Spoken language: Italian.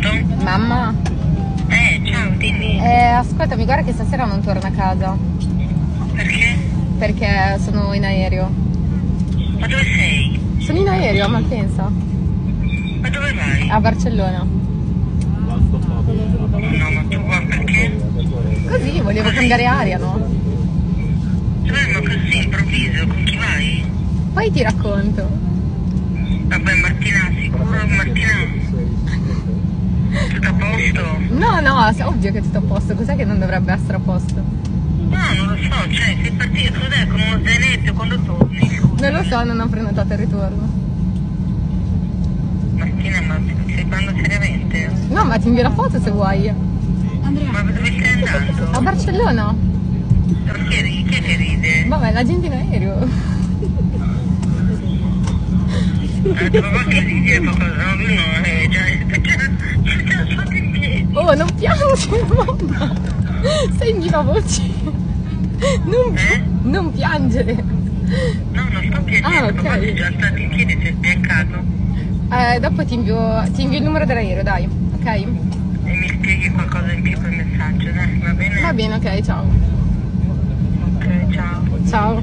Pronto? Mamma? Eh, ciao, dimmi. Eh, ascoltami, guarda che stasera non torno a casa. Perché? Perché sono in aereo. Ma dove sei? Sono in aereo a Malpensa, Ma dove vai? a Barcellona. No, ma tu qua perché? Così, volevo cambiare aria, no? Dove ma così improvviso, con chi vai? Poi ti racconto. Vabbè Martina? Tutto a posto? No, no, è ovvio che è tutto a posto. Cos'è che non dovrebbe essere a posto? No, non lo so, cioè sei partito cos'è con uno zainetto quando torni? Scusa. Non lo so, non ho prenotato il ritorno. Martina, ma stai parlando seriamente? No, ma ti invio la foto se vuoi. Ma dove stai andando? A Barcellona? Perché chi è che ride? Vabbè, la gente in aereo. Papà che ride qualcosa? No, no, eh, già, perché perché state in piedi? Oh, non piangi, mamma. Sei viva voce. Non, Eh? non piangere. No, non sto piangendo, Ah, ok. papà sei già stato in piedi, sei sbiancato. Eh, dopo ti invio, ti invio il numero dell'aereo, dai. Ok? E mi spieghi qualcosa in più per messaggio, dai, va bene? Va bene, ok, ciao. Ok, ciao. Ciao.